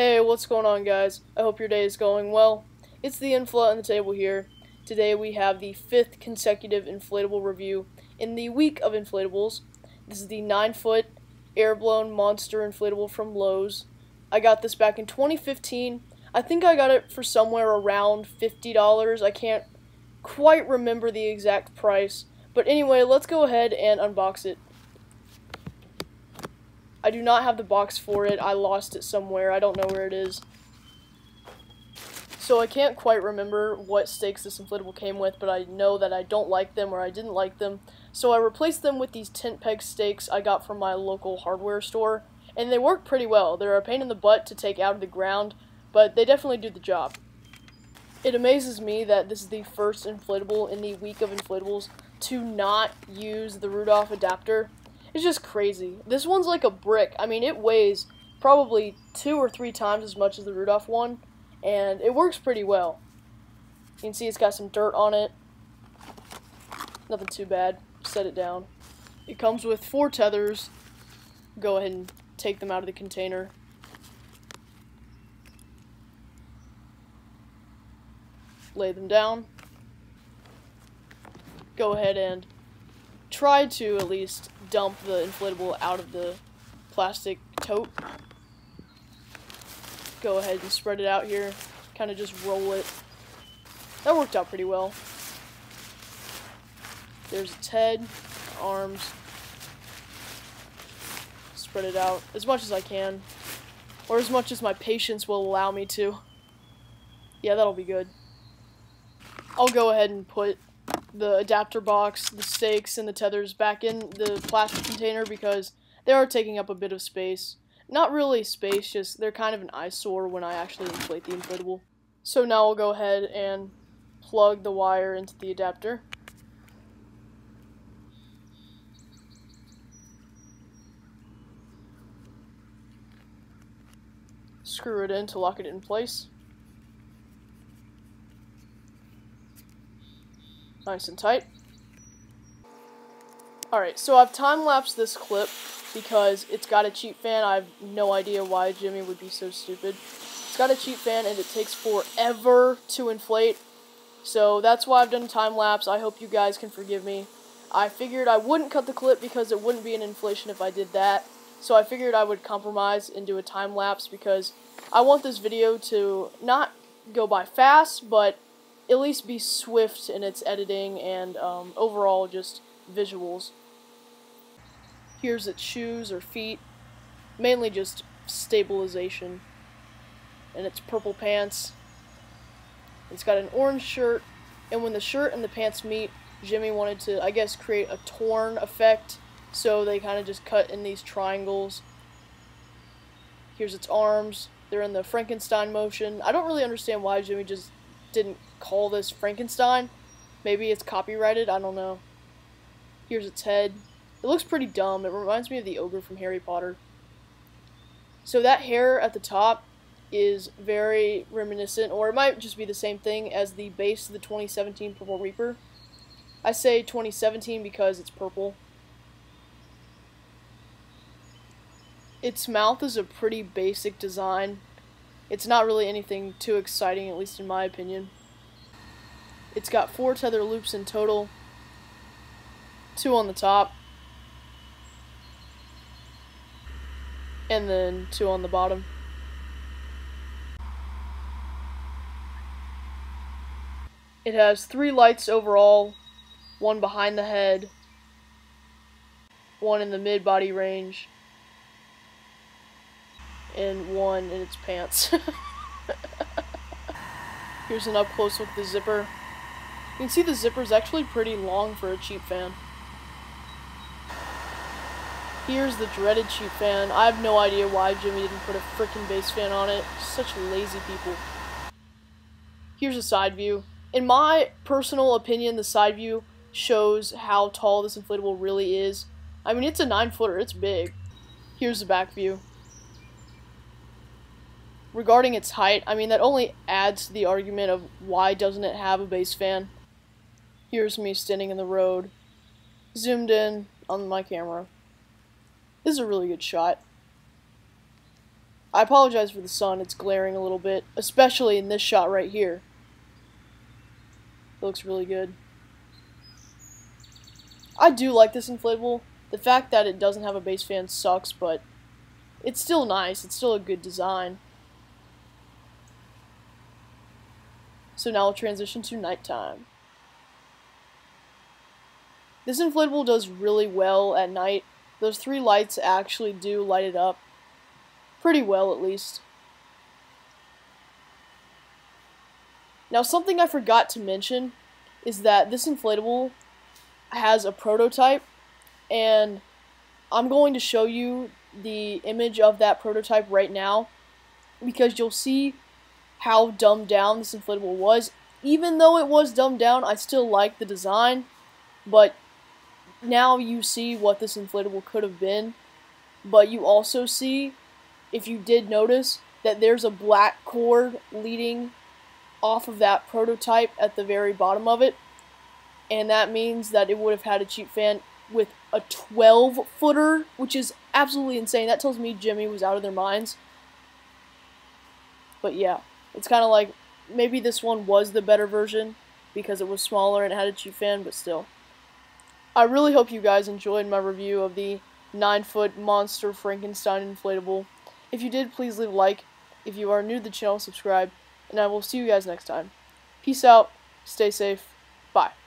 Hey, what's going on guys? I hope your day is going well. It's the Infla on the table here. Today we have the fifth consecutive inflatable review in the week of inflatables. This is the 9 foot air-blown monster inflatable from Lowe's. I got this back in 2015. I think I got it for somewhere around $50. I can't quite remember the exact price. But anyway, let's go ahead and unbox it. I do not have the box for it. I lost it somewhere. I don't know where it is. So I can't quite remember what stakes this inflatable came with, but I know that I don't like them or I didn't like them. So I replaced them with these tent peg stakes I got from my local hardware store, and they work pretty well. They're a pain in the butt to take out of the ground, but they definitely do the job. It amazes me that this is the first inflatable in the week of inflatables to not use the Rudolph adapter. It's just crazy. This one's like a brick. I mean, it weighs probably two or three times as much as the Rudolph one, and it works pretty well. You can see it's got some dirt on it. Nothing too bad. Set it down. It comes with four tethers. Go ahead and take them out of the container. Lay them down. Go ahead and try to at least dump the inflatable out of the plastic tote. Go ahead and spread it out here. Kind of just roll it. That worked out pretty well. There's its head, arms. Spread it out as much as I can. Or as much as my patience will allow me to. Yeah, that'll be good. I'll go ahead and put the adapter box, the stakes, and the tethers back in the plastic container because they are taking up a bit of space. Not really space, just they're kind of an eyesore when I actually inflate the inflatable. So now I'll go ahead and plug the wire into the adapter. Screw it in to lock it in place. Nice and tight. Alright, so I've time-lapsed this clip because it's got a cheap fan. I have no idea why Gemmy would be so stupid. It's got a cheap fan and it takes forever to inflate. So that's why I've done time-lapse. I hope you guys can forgive me. I figured I wouldn't cut the clip because it wouldn't be an inflation if I did that. So I figured I would compromise and do a time-lapse because I want this video to not go by fast, but at least be swift in its editing and um, overall just visuals. Here's its shoes or feet, mainly just stabilization. And its purple pants. It's got an orange shirt, and when the shirt and the pants meet, Gemmy wanted to, I guess, create a torn effect, so they kind of just cut in these triangles. Here's its arms. They're in the Frankenstein motion. I don't really understand why Gemmy just didn't call this Frankenstein. Maybe it's copyrighted, I don't know. Here's its head. It looks pretty dumb. It reminds me of the ogre from Harry Potter. So that hair at the top is very reminiscent, or it might just be the same thing as the base of the 2017 Purple Reaper. I say 2017 because it's purple. Its mouth is a pretty basic design. It's not really anything too exciting, at least in my opinion. It's got four tether loops in total, two on the top, and then two on the bottom. It has three lights overall, one behind the head, one in the mid-body range, and one in its pants. Here's an up close at the zipper. You can see the zipper is actually pretty long for a cheap fan. Here's the dreaded cheap fan. I have no idea why Gemmy didn't put a freaking base fan on it. Such lazy people. Here's a side view. In my personal opinion, the side view shows how tall this inflatable really is. I mean, it's a 9 footer, it's big. Here's the back view regarding its height, I mean, that only adds to the argument of why doesn't it have a base fan. Here's me standing in the road, zoomed in on my camera. This is a really good shot. I apologize for the sun, it's glaring a little bit, especially in this shot right here. It looks really good. I do like this inflatable. The fact that it doesn't have a base fan sucks, but it's still nice. It's still a good design. So now we'll transition to nighttime. This inflatable does really well at night. Those three lights actually do light it up. Pretty well, at least. Now, something I forgot to mention is that this inflatable has a prototype, and I'm going to show you the image of that prototype right now, because you'll see how dumbed down this inflatable was. Even though it was dumbed down, I still like the design, but now you see what this inflatable could have been, but you also see, if you did notice, that there's a black cord leading off of that prototype at the very bottom of it, and that means that it would have had a cheap fan with a 12 footer, which is absolutely insane. That tells me Gemmy was out of their minds. But yeah, it's kind of like maybe this one was the better version because it was smaller and had a cheap fan, but still. I really hope you guys enjoyed my review of the 9 foot monster Frankenstein inflatable. If you did, please leave a like. If you are new to the channel, subscribe. And I will see you guys next time. Peace out. Stay safe. Bye.